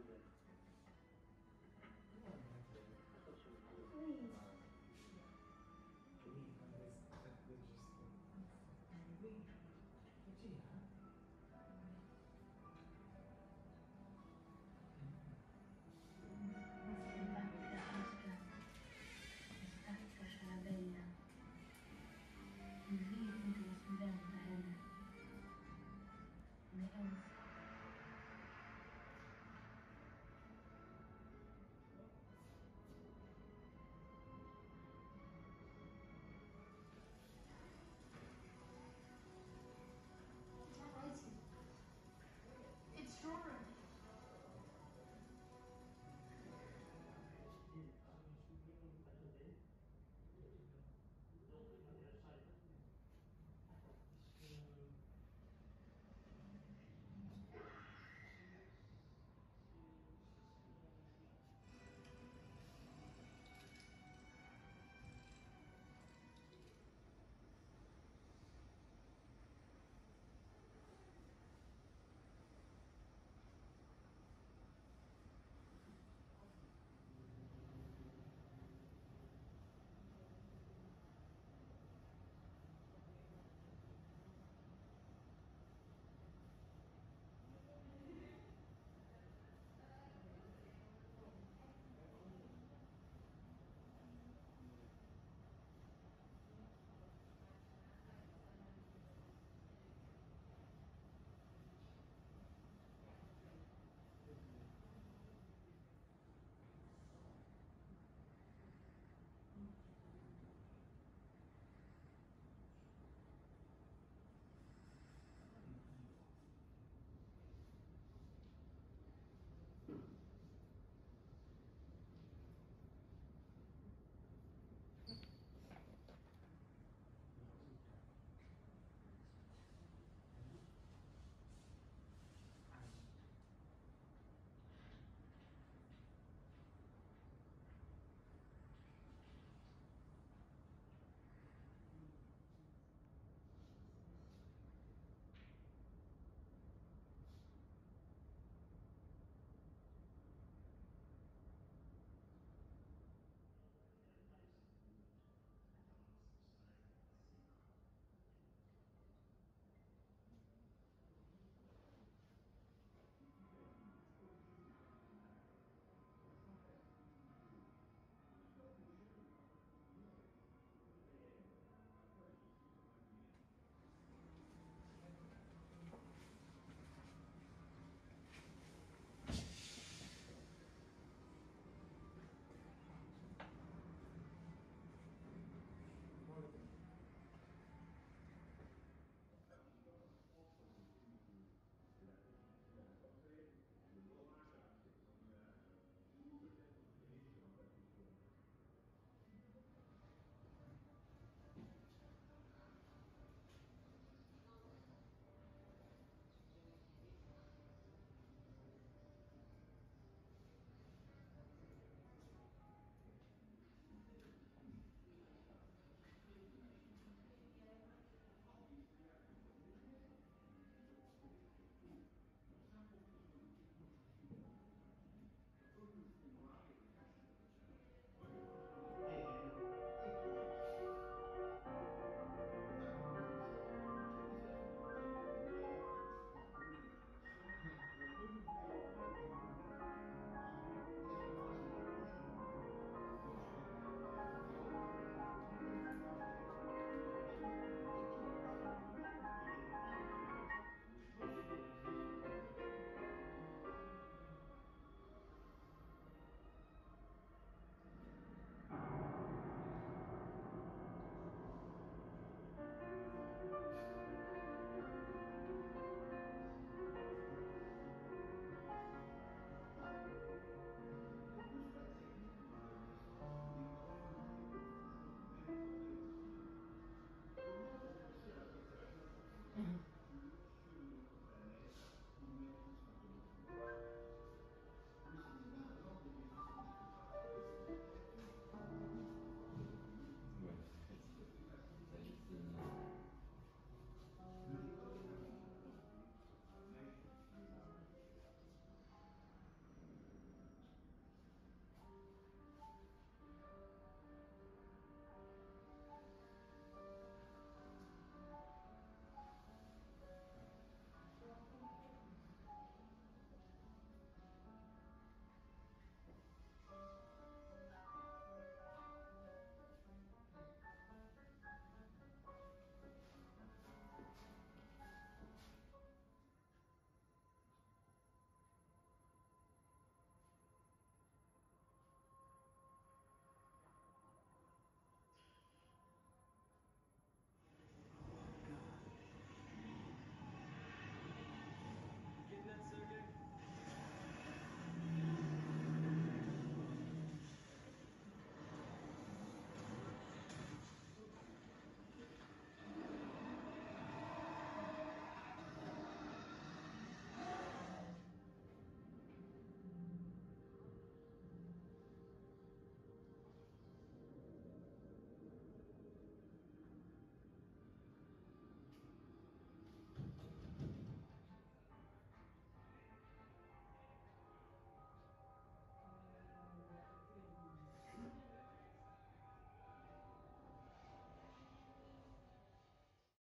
adjournment.